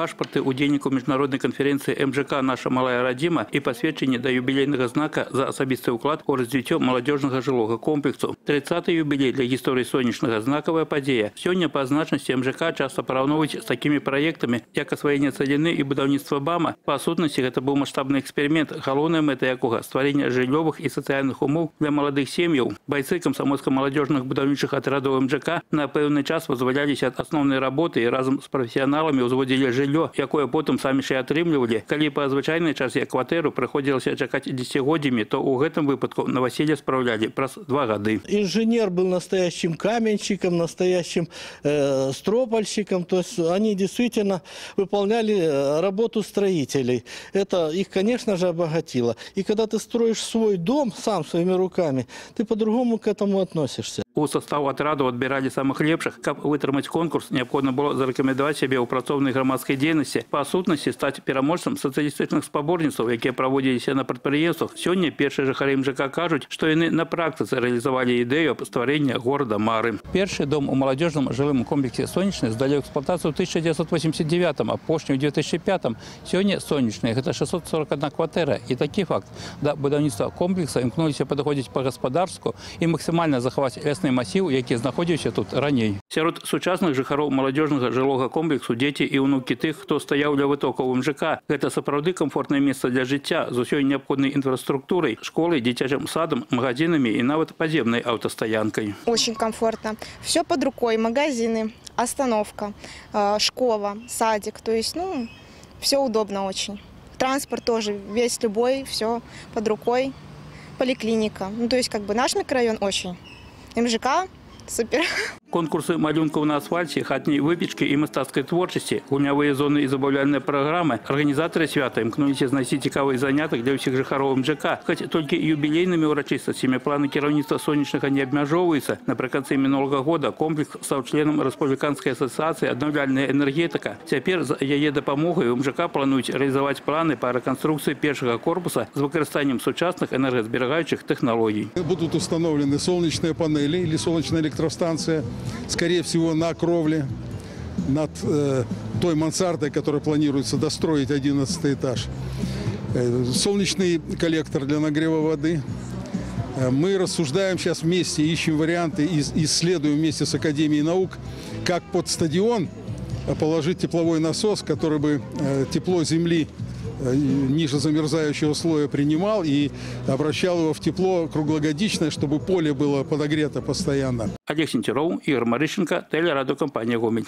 пашпорты удзельнікаў міжнароднай канферэнцыі МЖК наша малая радзіма і пасведчанне да юбілейнага знака за асабісты ўклад у развіццё маладзёжнага жылога комплексу. 30 юбілей для гісторыі сонечнага знакавая падзея. Сёння па значнасці МЖК часта параўноўваюць з такімі праектамі, як асваенне цаліны і будаўніцтва БАМа. Па сутнасці гэта быў маштабны эксперымент, галоўная мэта якога стварэння жыллёвых і сацыяльных умоў для маладых сем'яў. Байцы камсамольска-маладзёжных будаўнічых атрадаў МЖК на пэўны час вызваляліся ад асноўнай работы і разам з прафесіяналамі ўзводзілі жыллё, якое потым самі ж і атрымлівалі. Калі па звычайнай часе кватэру прыходзілася чакаць дзесяцігоддзямі, то ў гэтым выпадку новоселье спраўлялі праз два гады. Инженер был настоящим каменщиком, настоящим э, стропольщиком. То есть они действительно выполняли э, работу строителей. Это их, конечно же, обогатило. И когда ты строишь свой дом сам своими руками, ты по-другому к этому относишься. У состав атраду адбіралі самых лепшых. Каб вытрымаць конкурс, неабходна было зарэкамендаваць сябе ў працоўнай грамадскай дзейнасці. Па сутнасці стаць пераможцам сацыялістычных спаборніцтваў, якія праводзіліся на прадпрыемствах. Сёння першыя жыхары МЖК кажуць, што яны на практыцы рэалізавалі ідэю стварэння горада Мары. Першы дом у маладзёжным жылым комплексе сонечны здалі ў эксплуатацыю ў 1989, апошні ў 2005. Сёння сонечны гэта 641 кватэра. І такі факт да будаўніцтва комплекса імкнуліся падыходзіць па-гаспадарску і максімальна захаваць лясны лясны масіў, які знаходзіўся тут раней. Сярод сучасных жыхароў маладзёжнага жылога комплексу дзеці і ўнукі тых, хто стаяў ля вытокаў МЖК. Гэта сапраўды камфортнае месца для жыцця з усёй неабходнай інфраструктурай, школай, дзіцячым садам, магазинамі і нават падземнай аўтастаянкай. Очень комфортно. Все под рукой. Магазины, остановка, э, школа, садик. То есть, ну, все удобно очень. Транспорт тоже весь любой, все под рукой. Поликлиника. Ну, то есть, как бы наш микрорайон очень. МЖК супер Конкурсы малюнкаў на асфальце, хатняй выпечкі і мастацкай творчасці, гульнявыя зоны і забаўляльныя праграмы. Арганізатары свята імкнуліся знайсці цікавы занятак для ўсіх жыхароў МЖК. Хоць толькі юбілейнымі ўрачыстасцямі планы кіраўніцтва сонечнага не абмяжоўваюцца. Напрыканцы мінулага года комплекс стаў членам рэспубліканскай асацыяцыі аднаўляльная энергетыка. Цяпер з яе дапамогай у МЖК плануюць рэалізаваць планы па рэканструкцыі першага корпуса з выкарыстаннем сучасных энергазберагаючых тэхналогій. Будут установлены солнечные панели или солнечная электростанция, скорее всего, на кровле над э, той мансардой, которую планируется достроить 11 этаж. Э, солнечный коллектор для нагрева воды. Э, Мы рассуждаем сейчас вместе, ищем варианты, ис- исследуем вместе с Академией наук, как под стадион положить тепловой насос, который бы э, тепло земли ниже замерзающего слоя принимал и обращал его в тепло круглогодичное, чтобы поле было подогрето постоянно. Олег Сентеров, Ігор Марищенко, телерадіокомпанія «Гомель».